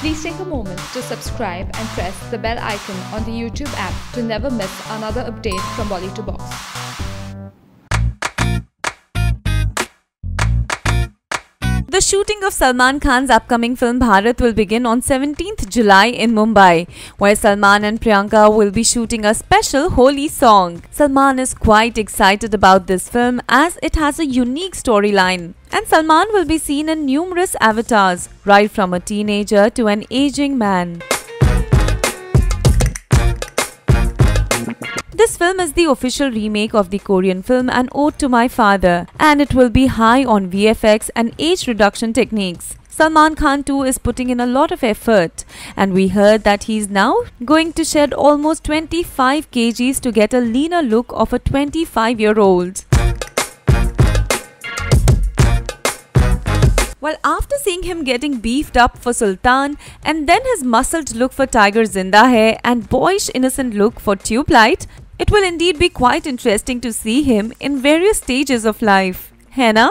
Please take a moment to subscribe and press the bell icon on the YouTube app to never miss another update from Bolly to Box. The shooting of Salman Khan's upcoming film Bharat will begin on 17th July in Mumbai, where Salman and Priyanka will be shooting a special Holi song. Salman is quite excited about this film as it has a unique storyline. And Salman will be seen in numerous avatars, right from a teenager to an aging man. Film is the official remake of the Korean film An Ode to My Father and it will be high on VFX and age reduction techniques. Salman Khan too is putting in a lot of effort and we heard that he's now going to shed almost 25 kgs to get a leaner look of a 25 year old. Well, after seeing him getting beefed up for Sultan and then his muscled look for Tiger Zinda Hai and boyish innocent look for Tubelight, it will indeed be quite interesting to see him in various stages of life. Henna?